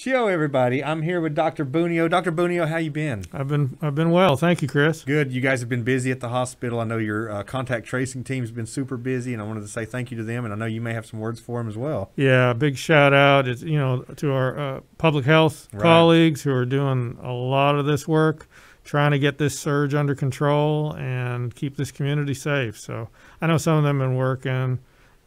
Show everybody. I'm here with Dr. Bunio. Dr. Bunio, how you been? I've been I've been well. Thank you, Chris. Good. You guys have been busy at the hospital. I know your uh, contact tracing team's been super busy, and I wanted to say thank you to them. And I know you may have some words for them as well. Yeah, big shout out, it's, you know, to our uh, public health Right. colleagues who are doing a lot of this work, trying to get this surge under control and keep this community safe. So I know some of them have been working,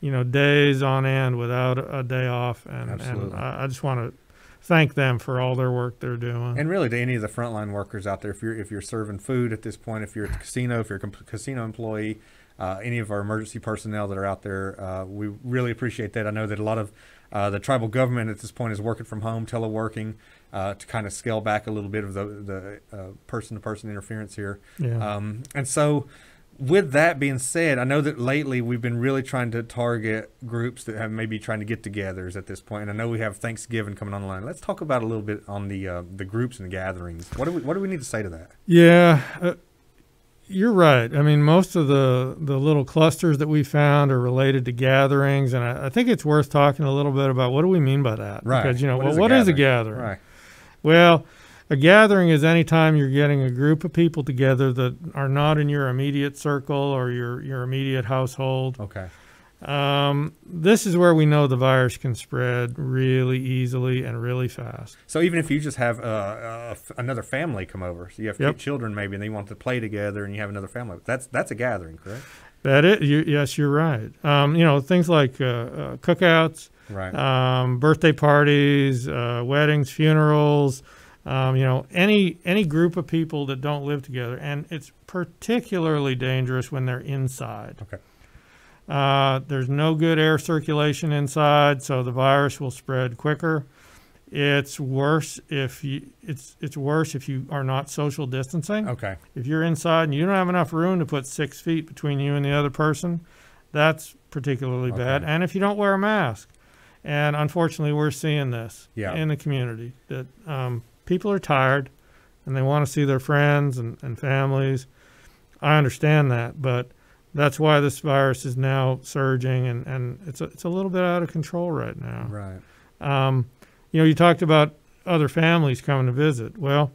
you know, days on end without a a day off, and and I, I just want to thank them for all their work they're doing. And really, to any of the frontline workers out there, if you're if you're serving food at this point, if you're at the casino, if you're a casino employee, uh, any of our emergency personnel that are out there, uh, we really appreciate that. I know that a lot of uh, the tribal government at this point is working from home, teleworking, uh, to kind of scale back a little bit of the the uh, person-to-person interference here. yeah. Um, and so, with that being said, I know that lately we've been really trying to target groups that have maybe trying to get-togethers at this point. And I know we have Thanksgiving coming online. Let's talk about a little bit on the uh, the groups and the gatherings. What do we what do we need to say to that? Yeah, uh, you're right. I mean, most of the the little clusters that we found are related to gatherings, and I, I think it's worth talking a little bit about what do we mean by that? Right. Because you know, What well, is a what is a gathering? Right. Well, a gathering is any time you're getting a group of people together that are not in your immediate circle or your your immediate household. Okay. Um, this is where we know the virus can spread really easily and really fast. So even if you just have uh, uh, another family come over, so you have Yep. children maybe, and they want to play together, and you have another family, that's that's a gathering, correct? That it, you, yes, you're right. Um, you know, things like uh, uh, cookouts, Right. um, birthday parties, uh, weddings, funerals. Um, you know, any any group of people that don't live together, and it's particularly dangerous when they're inside. Okay. Uh, there's no good air circulation inside, so the virus will spread quicker. It's worse if you it's it's worse if you are not social distancing. okay. If you're inside and you don't have enough room to put six feet between you and the other person, that's particularly bad. And if you don't wear a mask, and unfortunately, we're seeing this Yeah. in the community that um, people are tired and they want to see their friends and, and families. I understand that, but that's why this virus is now surging and, and it's a, it's a little bit out of control right now. Right. Um, you know, you talked about other families coming to visit. Well,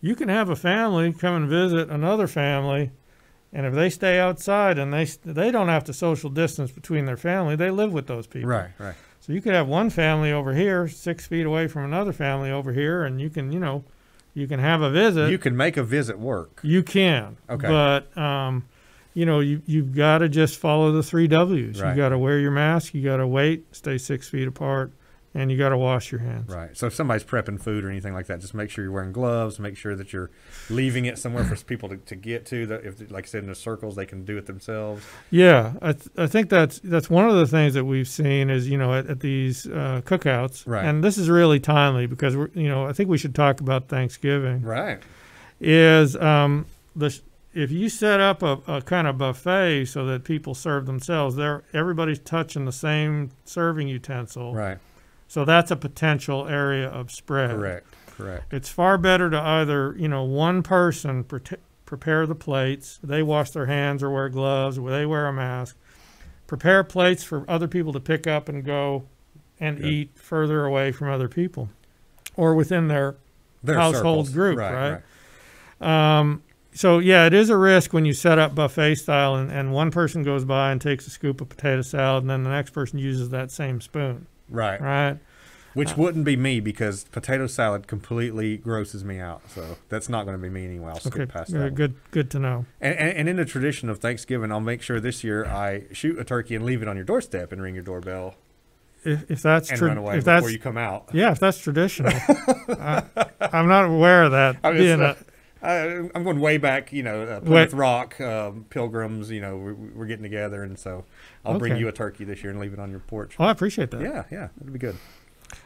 you can have a family come and visit another family, and if they stay outside and they they don't have to social distance between their family, they live with those people. Right. Right. So you could have one family over here, six feet away from another family over here, and you can, you know, you can have a visit. You can make a visit work. You can. Okay. But um, you know, you you've got to just follow the three W's. Right. You got to wear your mask. You got to wait, stay six feet apart, and you got to wash your hands. Right. So if somebody's prepping food or anything like that, just make sure you're wearing gloves. Make sure that you're leaving it somewhere for people to, to get to. That if, like I said, in the circles, they can do it themselves. Yeah, I th- I think that's that's one of the things that we've seen is you know at, at these uh, cookouts, Right. and this is really timely because we're you know I think we should talk about Thanksgiving. Right. Is um the if you set up a, a kind of buffet so that people serve themselves, they're everybody's touching the same serving utensil, Right. So that's a potential area of spread. Correct. Correct. It's far better to either, you know, one person pre- prepare the plates, they wash their hands or wear gloves, or they wear a mask, prepare plates for other people to pick up and go and Good. eat further away from other people or within their Their household circles. group, right? right? um so yeah, it is a risk when you set up buffet style and, and one person goes by and takes a scoop of potato salad and then the next person uses that same spoon, Right. right? Which wouldn't be me because potato salad completely grosses me out. So that's not going to be me anyway. I'll skip Okay, past uh, that. one. good good to know. And, and, and in the tradition of Thanksgiving, I'll make sure this year I shoot a turkey and leave it on your doorstep and ring your doorbell If, if that's and true, run away if before that's you come out. Yeah, if that's traditional. I, I'm not aware of that. I'm, being a, uh, I'm going way back, you know, uh, Plymouth Rock, um, Pilgrims, you know, we're, we're getting together. And so I'll bring you a turkey this year and leave it on your porch. oh, I appreciate that. Yeah, yeah, that'd be good.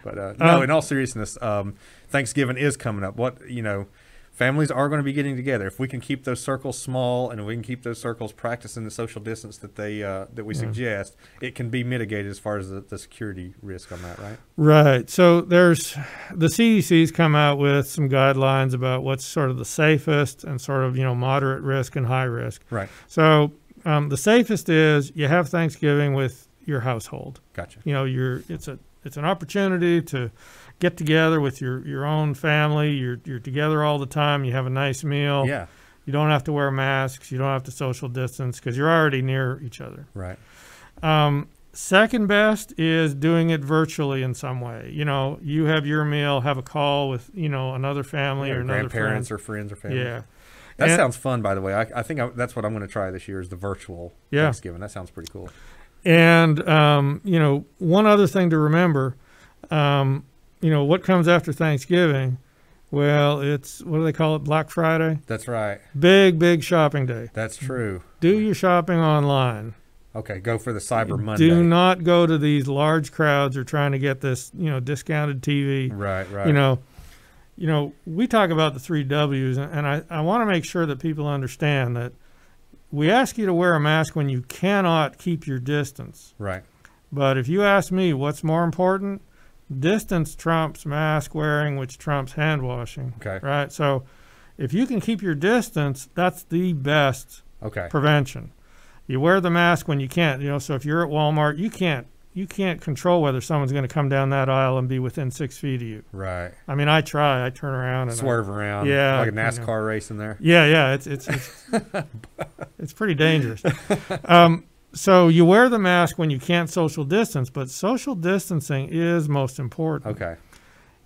But uh, no, Um, in all seriousness, um, Thanksgiving is coming up. What you know, families are going to be getting together. If we can keep those circles small and we can keep those circles practicing the social distance that they uh, that we Yeah. suggest, it can be mitigated as far as the, the security risk on that, right? Right. So there's the CDC's come out with some guidelines about what's sort of the safest and sort of you know moderate risk and high risk. Right. So um, the safest is you have Thanksgiving with your household. Gotcha. You know, you're it's a it's an opportunity to get together with your your own family. You're you're together all the time. You have a nice meal. Yeah. You don't have to wear masks. You don't have to social distance because you're already near each other. Right. Um, second best is doing it virtually in some way. You know, you have your meal, have a call with you know another family Yeah, or another grandparents friend. or friends or family. Yeah, That And- sounds fun, by the way. I, I think I, that's what I'm going to try this year is the virtual Yeah. Thanksgiving. That sounds pretty cool. And um, you know one other thing to remember. Um, you know what comes after Thanksgiving? Well, it's what do they call it? Black Friday. That's right. Big big shopping day. That's true. Do your shopping online. Okay, go for the Cyber Monday. Do not go to these large crowds or trying to get this you know discounted TV. Right, right. you know you know we talk about the three w's and and i, I want to make sure that people understand that we ask you to wear a mask when you cannot keep your distance right. but if you ask me what's more important distance trumps mask wearing which trumps hand washing Okay. right so if you can keep your distance that's the best Okay. prevention you wear the mask when you can't you know so if you're at walmart you can't you can't control whether someone's going to come down that aisle and be within six feet of you Right. I mean, I try. I turn around and I- Swerve around. Yeah, Like a you know. NASCAR race in there. yeah, yeah. It's it's it's, it's pretty dangerous. Um, so you wear the mask when you can't social distance, but social distancing is most important. Okay.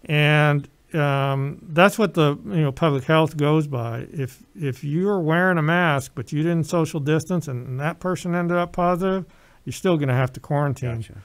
And um, that's what the you know public health goes by. If if you're wearing a mask but you didn't social distance and, and that person ended up positive, you're still going to have to quarantine. Gotcha.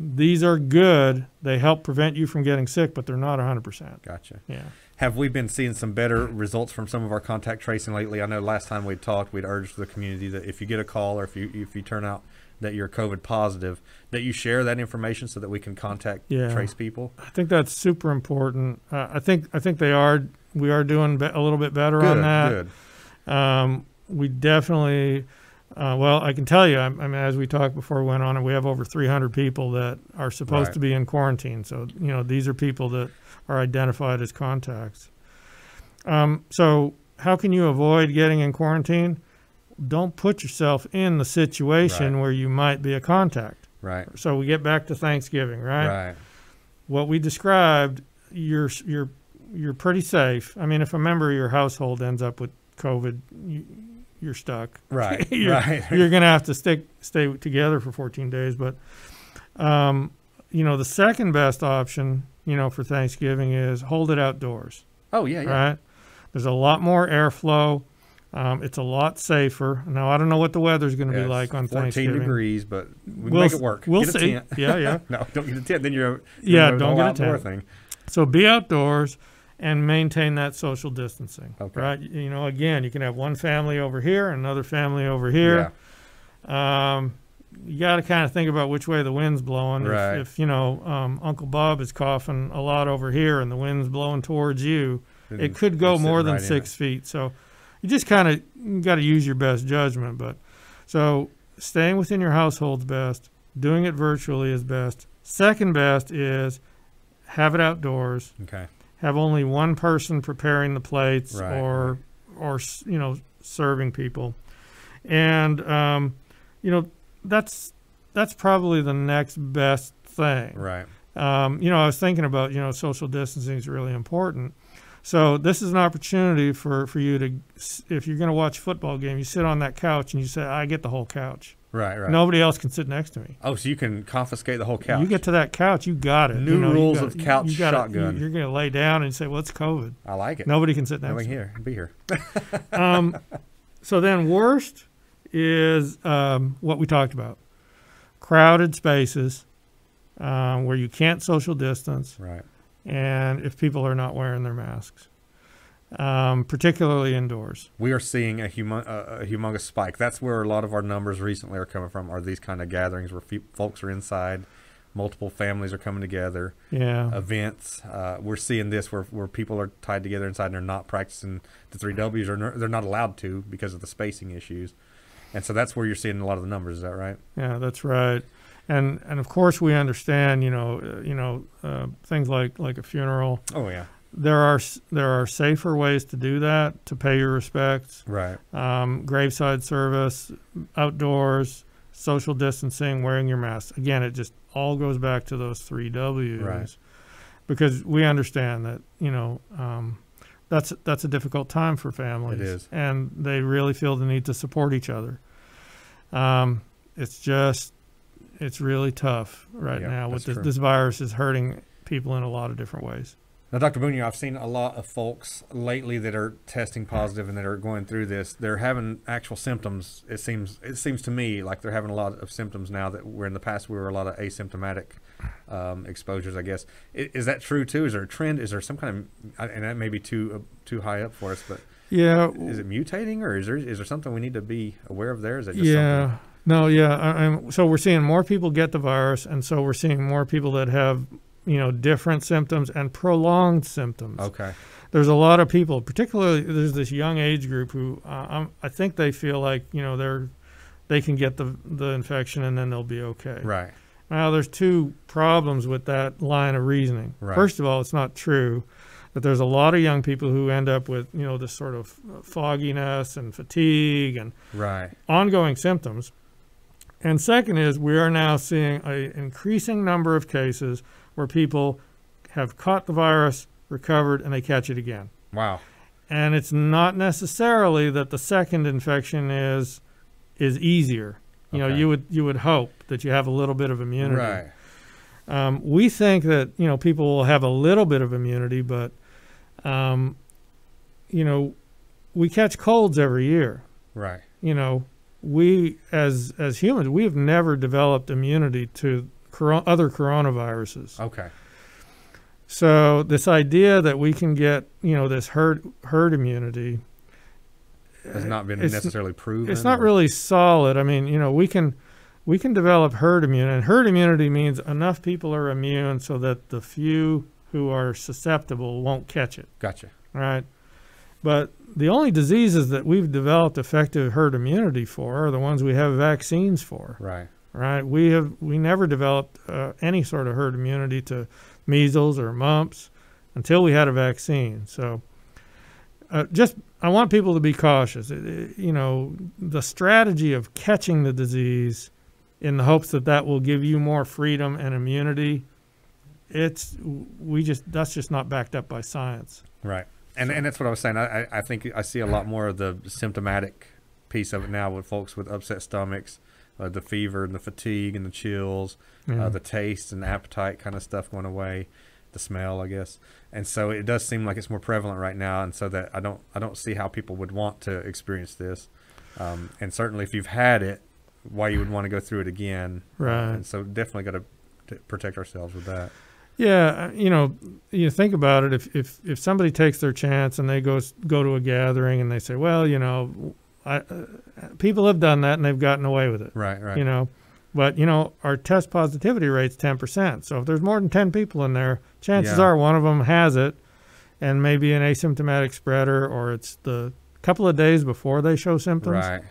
These are good. They help prevent you from getting sick, but they're not 100%. Gotcha. Yeah. Have we been seeing some better results from some of our contact tracing lately? I know last time we talked, we'd urged the community that if you get a call or if you if you turn out that you're COVID positive, that you share that information so that we can contact Yeah. trace people. I think that's super important. Uh, I think I think they are. We are doing a little bit better Good. on that. Good. Um, we definitely. Uh, well, I can tell you. I, I mean, as we talked before we went on, we have over 300 people that are supposed Right. to be in quarantine. So you know, these are people that are identified as contacts. Um, so how can you avoid getting in quarantine? Don't put yourself in the situation Right. where you might be a contact. Right. So we get back to Thanksgiving, right? Right. what we described, you're you're you're pretty safe. I mean, if a member of your household ends up with COVID, you, you're stuck. Right. You're- right. You're gonna have to stick stay together for 14 days. But, um, you know, the second best option, you know, for Thanksgiving is hold it outdoors. oh yeah. Yeah. Right? There's a lot more airflow. Um, it's a lot safer. Now I don't know what the weather's going to Yeah, be like on 14 Thanksgiving. degrees, but we We'll make it work. we'll get a see. tent. Yeah, yeah. no, don't get a tent. Then you're Yeah, you're don't get a tent. thing. So be outdoors and maintain that social distancing. Okay. Right? You know, again, you can have one family over here, and another family over here. Um, you got to kind of think about which way the wind's blowing. Right. If, if you know um, Uncle Bob is coughing a lot over here and the wind's blowing towards you, Yeah. it could go more than right six feet. So you just kind of got to use your best judgment. But so staying within your household's best. Doing it virtually is best. Second best is have it outdoors. Okay. Have only one person preparing the plates Right, or or you know serving people. And um, you know that's that's probably the next best thing. Right. um, you know i was thinking about you know social distancing is really important. So this is an opportunity for for you to if you're going to watch a football game you sit on that couch and you say i get the whole couch Right. Right. nobody else can sit next to me Oh, so you can confiscate the whole couch. you get to that couch you got it New you know, you rules got- of couch you gotta- shotgun. you, are going to lay down and say well it's covid I like it. Nobody can sit next to me. Nobody to here. Be here. um, so then worst is um, what we talked about crowded spaces um, where you can't social distance Right. and if people are not wearing their masks um, particularly indoors We are seeing a, humo- a, a humongous spike. That's where a lot of our numbers recently are coming from. Are these kind of gatherings where folks are inside, multiple families are coming together, yeah events. Uh, we're seeing this where where people are tied together inside and they're not practicing the three Ws or they're not allowed to because of the spacing issues. And so that's where you're seeing a lot of the numbers. Is that right? yeah that's right and and of course we understand you know uh, you know uh, things like like a funeral Oh yeah. There are there are safer ways to do that to pay your respects Right. um, graveside service, outdoors, social distancing, wearing your mask. Again, it just all goes back to those three W's. Right. Because we understand that, you know, um, that's that's a difficult time for families. is. And they really feel the need to support each other. Um, it's just it's really tough right Yeah, now with this, true. this virus is hurting people in a lot of different ways. Now, Dr. Bunio, I've seen a lot of folks lately that are testing positive and that are going through this. They're having actual symptoms. It seems. It seems to me like they're having a lot of symptoms now that where in the past we were a lot of asymptomatic um, exposures. I guess I- is that true too? Is there a trend? Is there some kind of and that may be too uh, too high up for us, but Yeah, is it mutating or is there is there something we need to be aware of there? Is it just yeah. No, yeah. I, I'm, so we're seeing more people get the virus, and so we're seeing more people that have, you know, different symptoms and prolonged symptoms. Okay. There's a lot of people, particularly there's this young age group who uh, um, I think they feel like you know they're they can get the the infection and then they'll be okay. Right. Now, there's two problems with that line of reasoning. Right. First of all, it's not true that there's a lot of young people who end up with, you know, this sort of fogginess and fatigue and Right. ongoing symptoms. And second is we are now seeing an increasing number of cases where people have caught the virus, recovered, and they catch it again. Wow. And it's not necessarily that the second infection is is easier. You know, you would you would hope that you have a little bit of immunity. Right. Um, we think that you know people will have a little bit of immunity, but um, you know we catch colds every year. Right. You know, we as as humans we have never developed immunity to coro- other coronaviruses. Okay. So this idea that we can get you know this herd herd immunity Has not been necessarily proven. it's not or- really solid. I mean, you know, we can we can develop herd immunity, and herd immunity means enough people are immune so that the few who are susceptible won't catch it, Gotcha. right? But the only diseases that we've developed effective herd immunity for are the ones we have vaccines for, Right. right? We have we never developed uh, any sort of herd immunity to measles or mumps until we had a vaccine. So, uh, just I want people to be cautious. It- it- you know, the strategy of catching the disease in the hopes that that will give you more freedom and immunity. It's we just that's just not backed up by science. Right. And and that's what I was saying. I, I think I see a lot more of the symptomatic piece of it now with folks with upset stomachs, uh, the fever and the fatigue and the chills, Yeah. uh, the taste and appetite kind of stuff going away, the smell, I guess. And so it does seem like it's more prevalent right now. And so that I don't I don't see how people would want to experience this. Um, and certainly if you've had it, why you would want to go through it again. Right. And so definitely got to protect ourselves with that. Yeah, uh, you know, you think about it. If if if somebody takes their chance and they go go to a gathering and they say, well, you know, I, uh, people have done that and they've gotten away with it. Right. Right. You know, but you know, our test positivity rate's ten percent. So if there's more than ten people in there, chances Yeah. are one of them has it, and maybe an asymptomatic spreader, or it's the couple of days before they show symptoms. right.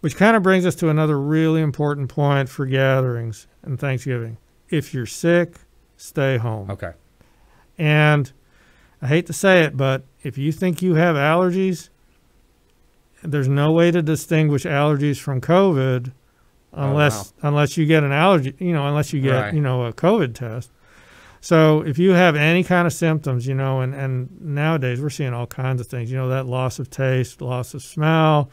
Which kind of brings us to another really important point for gatherings and Thanksgiving. If you're sick, stay home. Okay. And I hate to say it, but if you think you have allergies, there's no way to distinguish allergies from COVID Oh, unless unless you get an allergy, you know, unless you get, Right. you know, a COVID test. So if you have any kind of symptoms, you know, and, and nowadays we're seeing all kinds of things, you know, that loss of taste, loss of smell,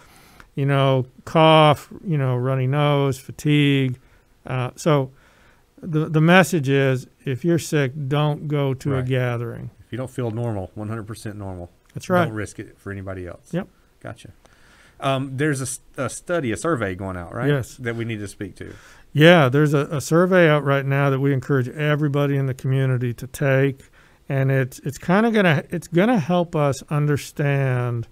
you know, cough, you know, runny nose, fatigue. Uh, so the the message is if you're sick, don't go to a gathering. If you don't feel normal, 100% normal, That's right. don't risk it for anybody else. Yep. Gotcha. Um, there's a study, a survey going out, right? Yes. That we need to speak to. Yeah, there's a, a survey out right now that we encourage everybody in the community to take, and it's it's kind of gonna it's gonna help us understand,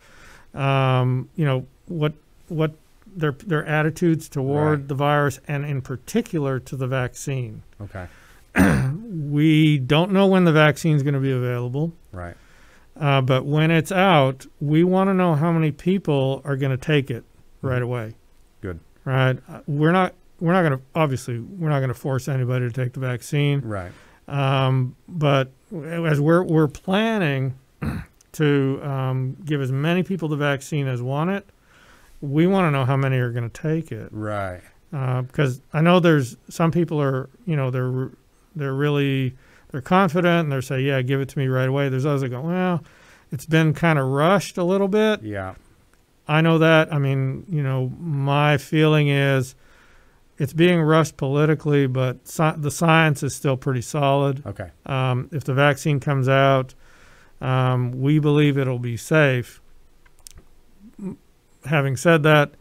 um, you know, what what their their attitudes toward Right. the virus, and in particular to the vaccine. Okay. We don't know when the vaccine is going to be available. Right. Uh, but when it's out, we want to know how many people are going to take it right away. Mm-hmm. Good. Right. Uh, We're not. We're not going to. Obviously, we're not going to force anybody to take the vaccine. Right. Um, but as we're we're planning to um, give as many people the vaccine as want it, we want to know how many are going to take it. Right. because I know there's some people are you know they're they're really they're confident and they're say yeah give it to me right away. There's others that go well it's been kind of rushed a little bit. Yeah. I know that. I mean you know my feeling is it's being rushed politically, but sci- the science is still pretty solid. Okay. Um, if the vaccine comes out, um, we believe it'll be safe. Having said that,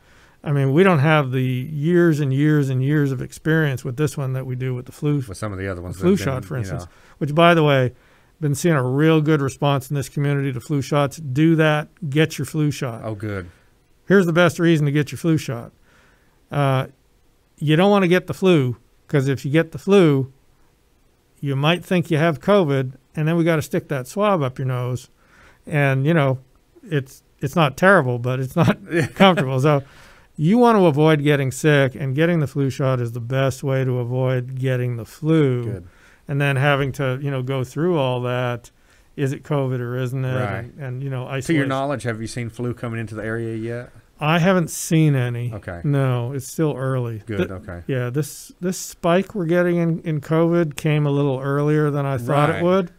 I mean, we don't have the years and years and years of experience with this one that we do with the flu, With some of the other ones. flu been, shot, for you instance. know, which, by the way, been seeing a real good response in this community to flu shots. Do that. Get your flu shot. oh, good. Here's the best reason to get your flu shot. Uh, you don't want to get the flu because if you get the flu, you might think you have COVID, and then we got to stick that swab up your nose, and you know, it's it's not terrible, but it's not comfortable. So you want to avoid getting sick, and getting the flu shot is the best way to avoid getting the flu, Good. and then having to you know go through all that. Is it COVID or isn't it? Right. And, and you know, I To your knowledge, have you seen flu coming into the area yet? I haven't seen any. Okay. No, it's still early. Good. Th- okay. yeah, this this spike we're getting in, in COVID came a little earlier than I thought Right. it would.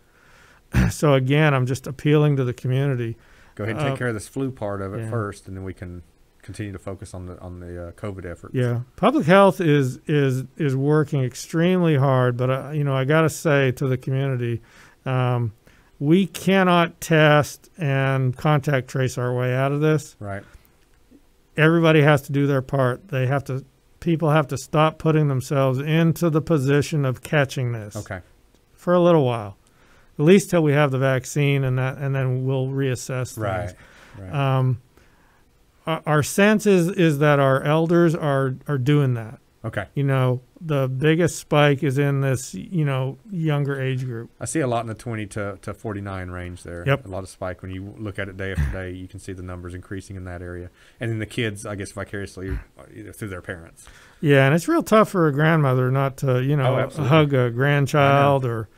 So again, I'm just appealing to the community. Go ahead and take Uh, care of this flu part of it yeah. first, and then we can continue to focus on the on the uh, COVID effort. Yeah, public health is is is working extremely hard, but uh, you know I got to say to the community, um, we cannot test and contact trace our way out of this. Right. everybody has to do their part. They have to people have to stop putting themselves into the position of catching this Okay. for a little while. At least till we have the vaccine and that and then we'll reassess things. Right. Right. Um our, sense is is that our elders are are doing that. okay. You know, the biggest spike is in this, you know, younger age group. I see a lot in the 20 to, to 49 range there. Yep. A lot of spike. When you look at it day after day, you can see the numbers increasing in that area. And then the kids, I guess, vicariously uh, either through their parents. Yeah, and it's real tough for a grandmother not to, you Oh, know, absolutely. hug a grandchild or,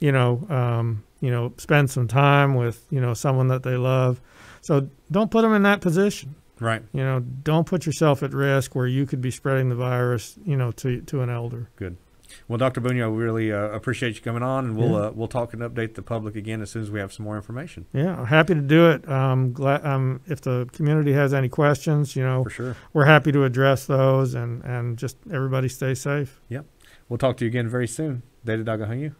you know, um, you know, spend some time with, you know, someone that they love. So don't put them in that position. Right. You know, don't put yourself at risk where you could be spreading the virus, you know, to to an elder. Good. Well, Dr. Bunio, we really uh, appreciate you coming on, and we'll Yeah. uh, we'll talk and update the public again as soon as we have some more information. Yeah, I'm happy to do it. Um, glad um, if the community has any questions, you know, For sure. we're happy to address those and and just everybody stay safe. Yep, we'll talk to you again very soon. Data Dagahanyu.